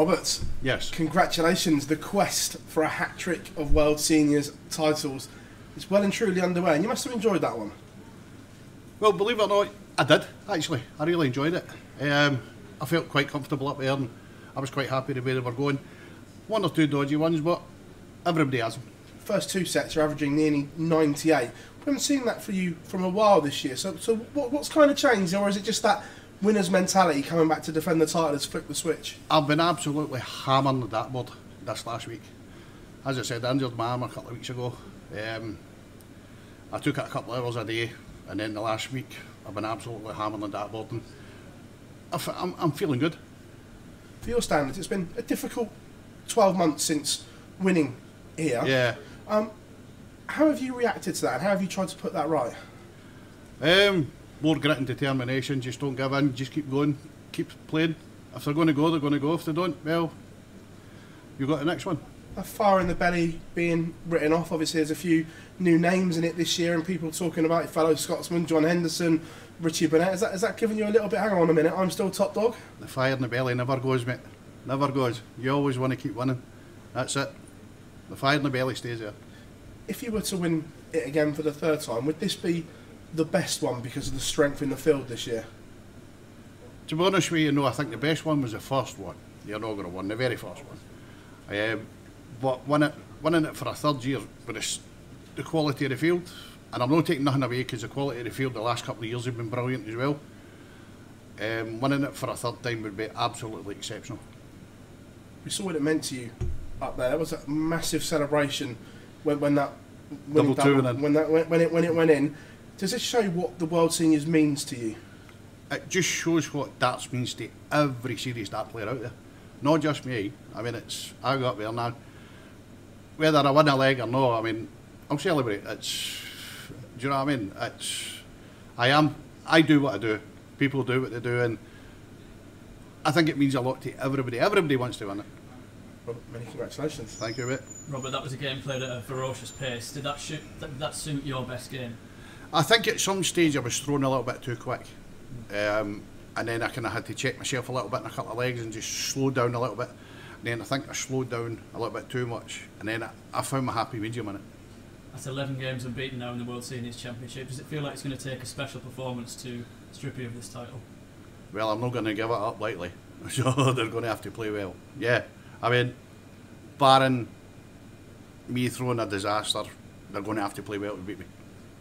Robert, Yes. congratulations. The quest for a hat trick of World Seniors titles is well and truly underway, and you must have enjoyed that one. Well, believe it or not, I did actually. I really enjoyed it. Um, I felt quite comfortable up there, and I was quite happy the way they were going. One or two dodgy ones, but everybody has them. First two sets are averaging nearly 98. We haven't seen that for you from a while this year. So, so what, what's kind of changed, or is it just that winner's mentality coming back to defend the title has flipped the switch? I've been absolutely hammering the dartboard this last week. As I said, I injured my arm a couple of weeks ago. Um, I took it a couple of hours a day, and then the last week I've been absolutely hammering the dartboard, and I f- I'm, I'm feeling good. For your standards, it's been a difficult 12 months since winning here. Yeah. How have you reacted to that, and how have you tried to put that right? Um, more grit and determination. Just don't give in. Just keep going. Keep playing. If they're going to go, they're going to go. If they don't, well, you've got the next one. A fire in the belly being written off. Obviously, there's a few new names in it this year, and people talking about fellow Scotsman John Henderson, Richie Burnett. Is that, is that giving you a little bit? Hang on a minute, I'm still top dog. The fire in the belly never goes, mate. Never goes. You always want to keep winning. That's it. The fire in the belly stays there. If you were to win it again for the third time, would this be the best one because of the strength in the field this year? To be honest with you, no, I think the best one was the first one. The inaugural one, the very first one. Um, but winning it, winning it for a third year with the, the quality of the field, and I'm not taking nothing away because the quality of the field the last couple of years have been brilliant as well. Um, winning it for a third time would be absolutely exceptional. We saw what it meant to you up there. That was a massive celebration when, when that winning Double when that when, when it when it went in. Does this show what the World Seniors means to you? It just shows what darts means to every serious dart player out there. Not just me. I mean, it's I got up there now. Whether I win a leg or no, I mean, I'll celebrate. It's do you know what I mean? It's I am I do what I do. People do what they do, and I think it means a lot to everybody. Everybody wants to win it. Well, many congratulations. Thank you, mate. Robert, that was a game played at a ferocious pace. Did that, shoot, did that suit your best game? I think at some stage I was thrown a little bit too quick. Um, and then I kind of had to check myself a little bit in a couple of legs and just slow down a little bit. And then I think I slowed down a little bit too much. And then I, I found my happy medium in it. That's 11 games unbeaten now in the World Seniors Championship. Does it feel like it's going to take a special performance to strip you of this title? Well, I'm not going to give it up lightly. So they're going to have to play well. Yeah. I mean, barring me throwing a disaster, they're going to have to play well to beat me.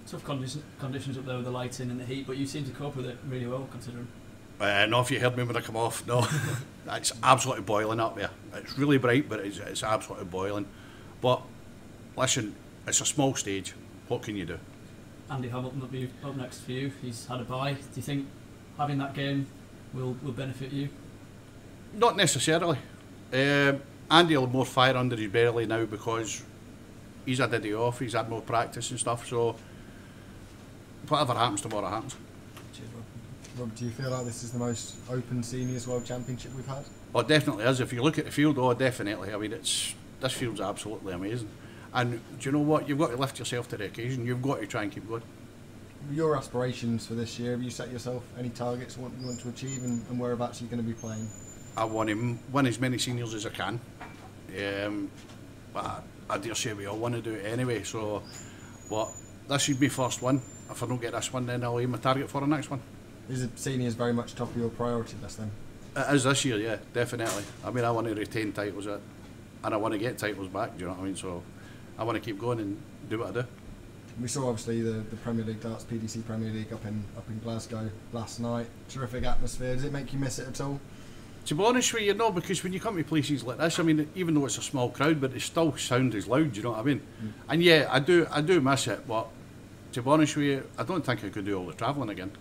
Tough condition, conditions up there with the lighting and the heat, but you seem to cope with it really well considering. Uh, no, if you heard me when I come off, no. it's absolutely boiling up there. It's really bright, but it's, it's absolutely boiling. But listen, it's a small stage. What can you do? Andy Hamilton will be up next for you. He's had a bye. Do you think having that game will, will benefit you? Not necessarily. Um, Andy will have more fire under his belly now because he's had a day off, he's had more practice and stuff, so whatever happens tomorrow happens. Cheers, Rob. Rob, do you feel like this is the most open seniors world championship we've had? Oh, definitely is. If you look at the field, oh, definitely. I mean, it's this field's absolutely amazing. And do you know what? You've got to lift yourself to the occasion. You've got to try and keep going. Your aspirations for this year, have you set yourself any targets you want, you want to achieve and, and whereabouts are you going to be playing? I want to win as many seniors as I can. Um, but I, I dare say we all want to do it anyway. So, but this should be first one. If I don't get this one, then I'll aim my target for the next one. Is the seniors very much top of your priority list then? It is this year, yeah, definitely. I mean, I want to retain titles, and I want to get titles back. Do you know what I mean? So, I want to keep going and do what I do. We saw obviously the, the Premier League darts, PDC Premier League up in up in Glasgow last night. Terrific atmosphere. Does it make you miss it at all? To be honest with you, no, because when you come to places like this, I mean, even though it's a small crowd, but it still sounds as loud. Do you know what I mean? Mm. And yeah, I do, I do miss it. But to be honest with you, I don't think I could do all the travelling again.